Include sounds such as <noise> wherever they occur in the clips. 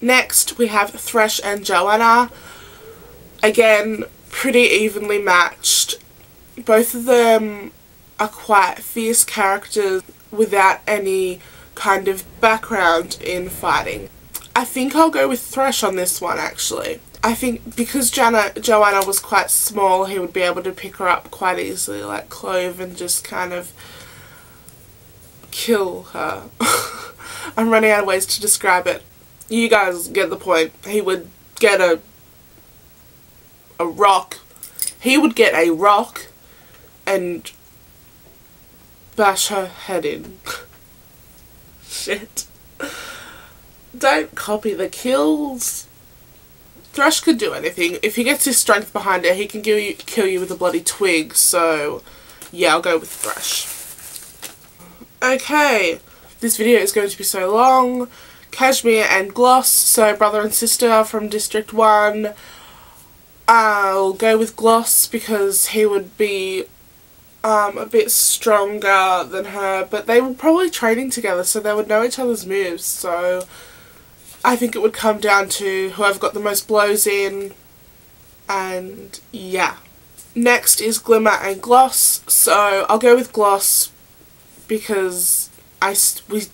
Next we have Thresh and Johanna. Again, pretty evenly matched. Both of them are quite fierce characters without any kind of background in fighting. I think I'll go with Thresh on this one actually. I think because Jana, Johanna was quite small, he would be able to pick her up quite easily like Clove and just kind of kill her. <laughs> I'm running out of ways to describe it. You guys get the point. He would get a a rock. He would get a rock and bash her head in. <laughs> Shit. Don't copy the kills. Thresh could do anything. If he gets his strength behind it, he can kill you, kill you with a bloody twig. So, yeah, I'll go with Thresh. Okay, this video is going to be so long. Cashmere and Gloss, so brother and sister from District 1. I'll go with Gloss because he would be um, a bit stronger than her, but they were probably training together so they would know each other's moves, so I think it would come down to whoever got the most blows in, and yeah. Next is Glimmer and Gloss, so I'll go with Gloss because I, we,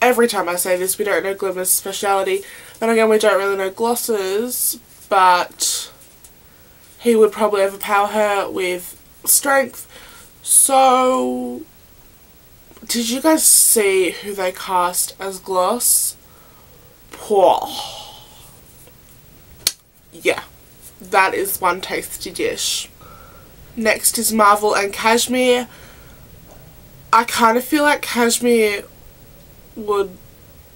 every time I say this we don't know Glimmer's speciality, and again we don't really know Gloss's, but he would probably overpower her with strength. So, did you guys see who they cast as Gloss? Poor. Yeah, that is one tasty dish. Next is Marvel and Cashmere. I kind of feel like Cashmere would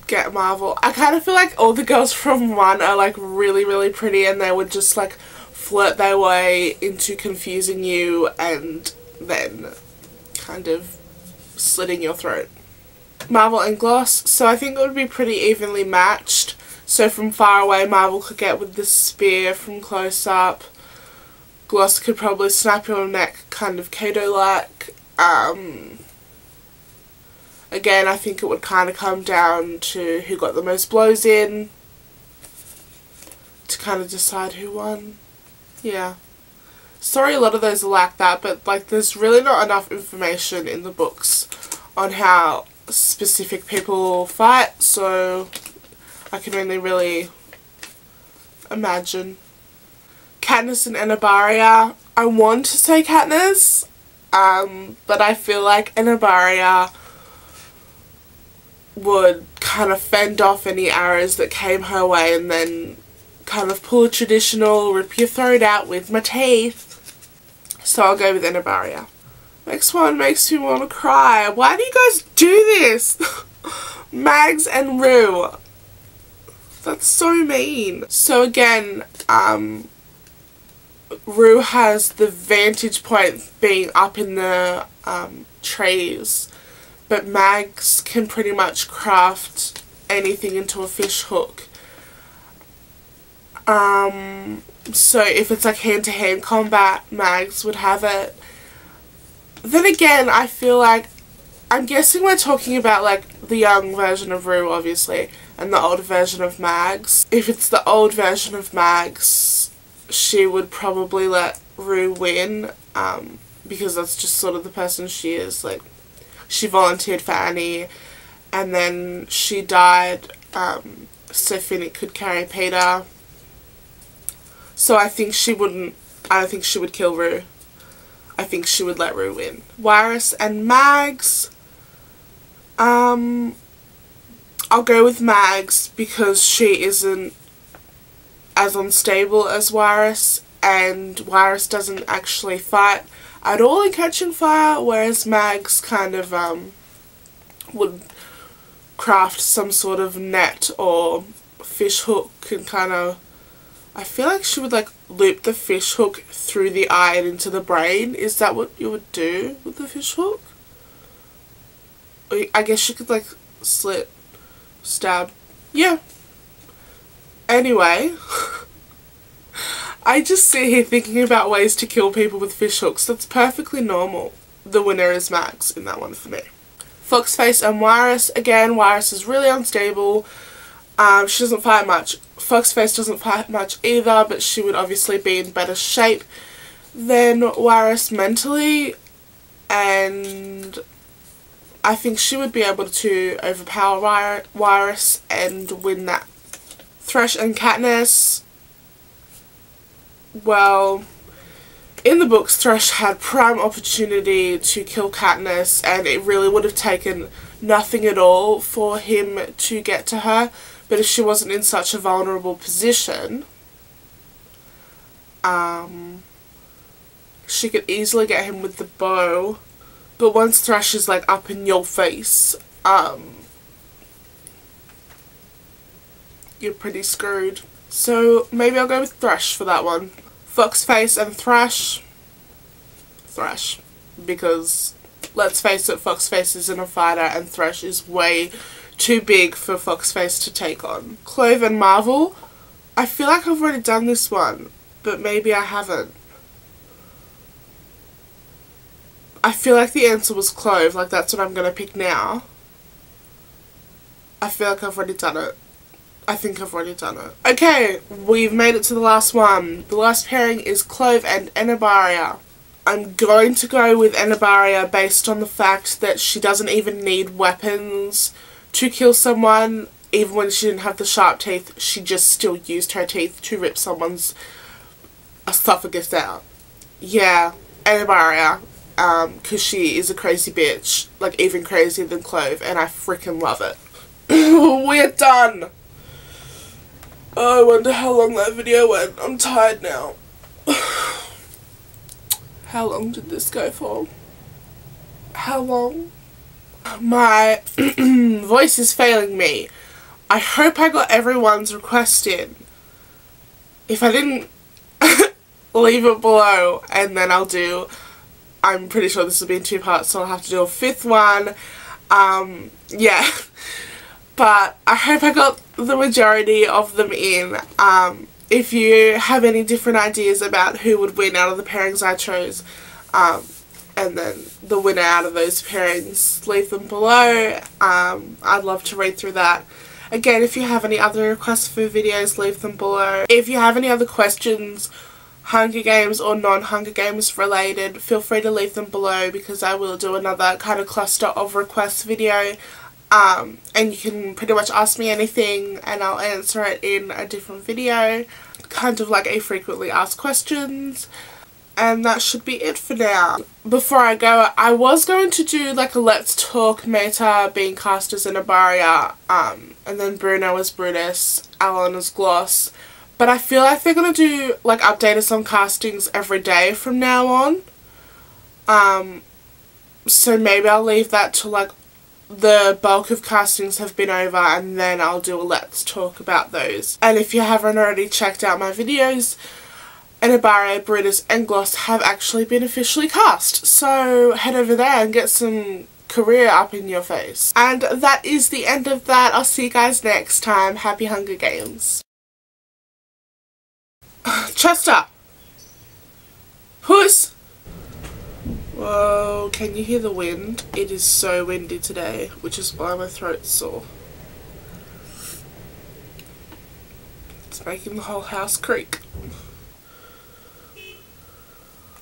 get Marvel. I kind of feel like all the girls from one are like really really pretty and they would just like flirt their way into confusing you and then kind of slitting your throat. Marvel and Gloss, so I think it would be pretty evenly matched. So from far away Marvel could get with the spear from close up. Gloss could probably snap your neck kind of Cato-like. Um, again, I think it would kind of come down to who got the most blows in to kind of decide who won. Yeah. Sorry a lot of those are like that, but like there's really not enough information in the books on how specific people fight, so I can only really imagine. Katniss and Enobaria. I want to say Katniss, um, but I feel like Enobaria would kind of fend off any arrows that came her way and then kind of pull a traditional rip your throat out with my teeth. So I'll go with Enobaria. Next one makes me want to cry. Why do you guys do this? <laughs> Mags and Rue. That's so mean. So again, um, Rue has the vantage point being up in the um, trees, but Mags can pretty much craft anything into a fish hook. Um, so if it's like hand-to-hand -hand combat, Mags would have it. Then again, I feel like, I'm guessing we're talking about like the young version of Rue, obviously, and the older version of Mags. If it's the old version of Mags, she would probably let Rue win, um, because that's just sort of the person she is. Like, she volunteered for Annie, and then she died um, so Finnick could carry Peeta. So I think she wouldn't, I don't think she would kill Rue. I think she would let Rue win. Wiress and Mags, um, I'll go with Mags because she isn't as unstable as Wiress and Wiress doesn't actually fight at all in Catching Fire whereas Mags kind of um, would craft some sort of net or fish hook and kind of I feel like she would like loop the fish hook through the eye and into the brain. Is that what you would do with the fish hook? I guess she could like slit, stab. Yeah. Anyway. <laughs> I just sit here thinking about ways to kill people with fish hooks. That's perfectly normal. The winner is Mags in that one for me. Foxface and Wiress. Again, Wiress is really unstable. Um, she doesn't fight much. Foxface doesn't fight much either, but she would obviously be in better shape than Wiress mentally, and I think she would be able to overpower Wiress and win that. Thresh and Katniss, well, in the books, Thresh had prime opportunity to kill Katniss, and it really would have taken nothing at all for him to get to her. But if she wasn't in such a vulnerable position, um, she could easily get him with the bow. But once Thresh is like up in your face, um, you're pretty screwed. So maybe I'll go with Thresh for that one. Foxface and Thresh. Thresh. Because, let's face it, Foxface isn't a fighter and Thresh is way too big for Foxface to take on. Clove and Marvel. I feel like I've already done this one, but maybe I haven't. I feel like the answer was Clove, like that's what I'm going to pick now. I feel like I've already done it. I think I've already done it. Okay, we've made it to the last one. The last pairing is Clove and Enobaria. I'm going to go with Enobaria based on the fact that she doesn't even need weapons to kill someone. Even when she didn't have the sharp teeth, she just still used her teeth to rip someone's esophagus out. Yeah, Enobaria. Um, cause she is a crazy bitch. Like, even crazier than Clove, and I freaking love it. <laughs> We're done! Oh, I wonder how long that video went. I'm tired now. <sighs> how long did this go for? How long? My <clears throat> voice is failing me. I hope I got everyone's request in. If I didn't, <laughs> leave it below and then I'll do, I'm pretty sure this will be in two parts so I'll have to do a fifth one. Um, yeah. <laughs> but I hope I got the majority of them in. Um, if you have any different ideas about who would win out of the pairings I chose, um, and then the winner out of those pairings, leave them below. Um, I'd love to read through that. Again, if you have any other requests for videos, leave them below. If you have any other questions, Hunger Games or non-Hunger Games related, feel free to leave them below because I will do another kind of cluster of requests video um, and you can pretty much ask me anything and I'll answer it in a different video. Kind of like a frequently asked questions. And that should be it for now. Before I go, I was going to do like a Let's Talk Meta being cast as Enobaria, um, and then Bruno as Brutus, Alan as Gloss. But I feel like they're going to do like update us on castings every day from now on. Um, so maybe I'll leave that to like the bulk of castings have been over and then I'll do a let's talk about those. And if you haven't already checked out my videos, Enobaria, Brutus and Gloss have actually been officially cast. So head over there and get some career up in your face. And that is the end of that. I'll see you guys next time. Happy Hunger Games. <sighs> Chester! Puss! Whoa, can you hear the wind? It is so windy today, which is why my throat's sore. It's making the whole house creak.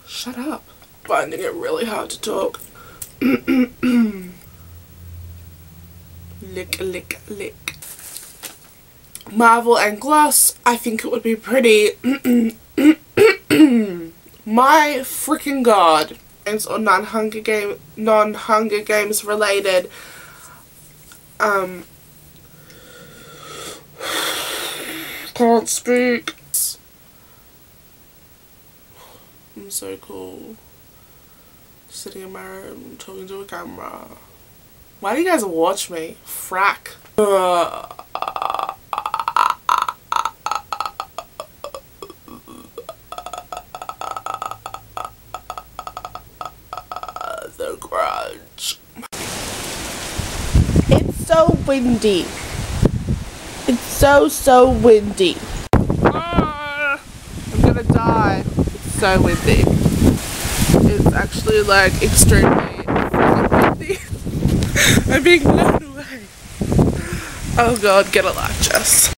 Shut up. Finding it really hard to talk. lick, lick, lick. Marvel and Gloss, I think it would be pretty... <clears throat> My freaking god games or non-Hunger Game non-Hunger Games related um can't speak. I'm so cool. Sitting in my room talking to a camera. Why do you guys watch me? Frack windy. It's so, so windy. Ah, I'm gonna die. It's so windy. It's actually like extremely windy. <laughs> I'm being blown away. Oh god, get a life, Jess.